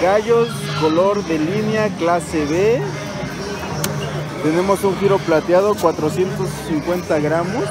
gallos, color de línea, clase B. Tenemos un giro plateado, 450 gramos.